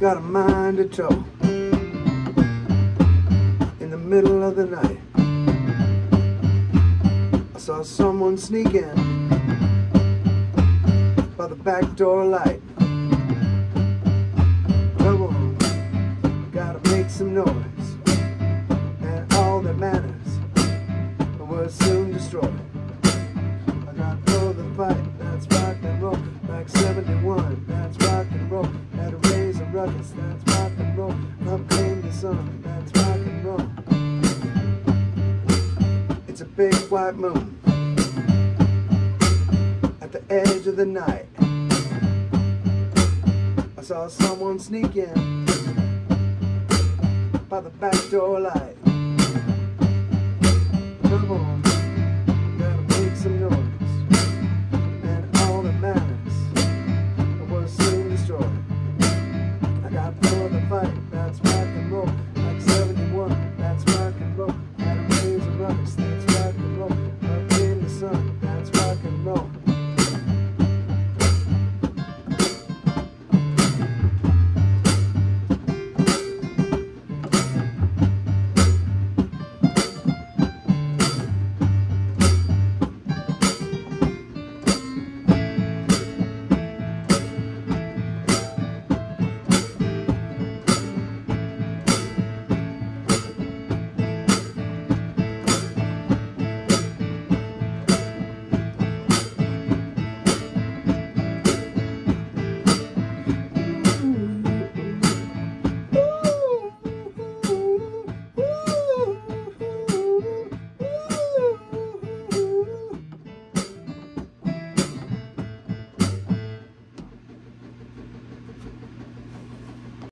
got a mind to trouble in the middle of the night. I saw someone sneak in by the back door light. Trouble, gotta make some noise, and all that matters was soon destroyed. I got for the fight, roll. Up came the sun, that's rock and roll. It's a big white moon at the edge of the night. I saw someone sneaking by the back door light.